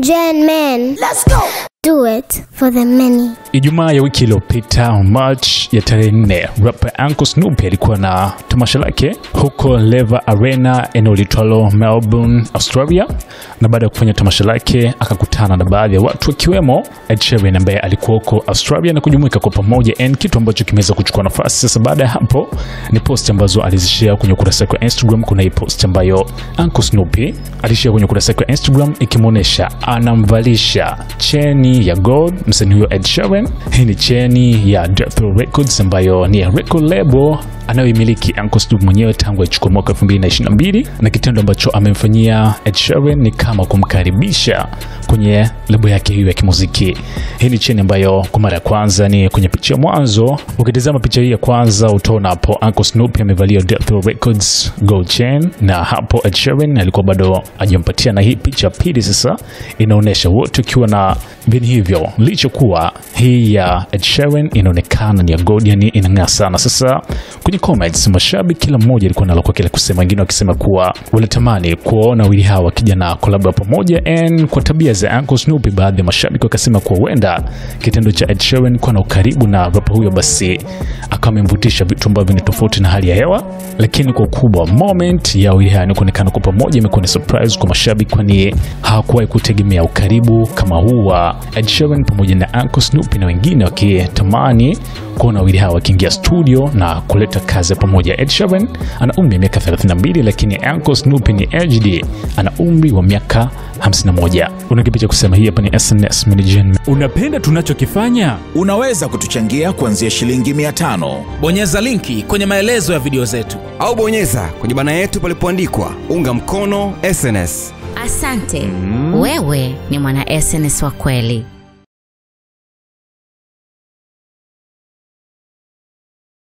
Gen men. Let's go. Do it for the many. Ijumaa ya wiki iliyopita March ya tarehe nne, rapper Uncle Snoop alikuwa na tamasha lake huko Leva Arena eneo litwalo Melbourne, Australia, na baada ya kufanya tamasha lake akakutana na baadhi ya watu wakiwemo Ed Sheeran ambaye alikuwa huko Australia na kujumuika kwa pamoja, and kitu ambacho kimeweza kuchukua nafasi sasa. Baada ya hapo ni post ambazo alizishare kwenye ukurasa wake wa Instagram. Kuna hii post ambayo Uncle Snoopy alishare kwenye ukurasa wake wa Instagram ikimwonyesha anamvalisha cheni ya gold msanii huyo Ed Sheeran. Hii ni cheni ya Death Row Records ambayo ni ya record label anayoimiliki Uncle mwenyewe tangu achukue mwaka 2022 na kitendo ambacho amemfanyia Ed Sheeran ni kama kumkaribisha kwenye lebo yake hiyo ya kimuziki. Hii ni cheni ambayo kwa mara ya kwanza ni kwenye picha ya mwanzo. Ukitazama picha hii ya kwanza utaona hapo Uncle Snoop amevalia Death Row Records gold chain, na hapo Ed Sheeran alikuwa bado hajampatia, na hii picha pili sasa inaonyesha wote ukiwa na vini hivyo, licha kuwa hii ya Ed Sheeran inaonekana ni ya gold, yani inang'aa sana. Sasa kwenye comments, mashabiki kila mmoja alikuwa nalo kwa kile kusema, wengine wakisema kuwa walitamani kuona wawili hawa wakija na collab pamoja, and kwa tabia za Uncle Snoop, baadhi ya mashabiki wakasema kuwa huenda kitendo cha Ed Sheeran kuwa na ukaribu na rapper huyo basi akawa amemvutisha vitu ambavyo ni tofauti na hali ya hewa, lakini kwa ukubwa moment ya wawili hawa ni kuonekana kwa pamoja imekuwa ni surprise kwa mashabiki, kwani hawakuwahi kutegemea ukaribu kama huu wa Ed Sheeran pamoja na Uncle Snoop na wengine wakitamani kuona wawili hawa wakiingia studio na kuleta kazi ya pamoja. Ed Sheeran ana umri wa miaka 32 lakini Uncle Snoop ni HD ana umri wa miaka 51. Una kipi cha kusema? Hii hapa ni SNS Manager. Unapenda tunachokifanya? Unaweza kutuchangia kuanzia shilingi 500. Bonyeza linki kwenye maelezo ya video zetu. au bonyeza kwenye bana yetu palipoandikwa unga mkono SNS. Asante. Wewe ni mwana SNS wa kweli.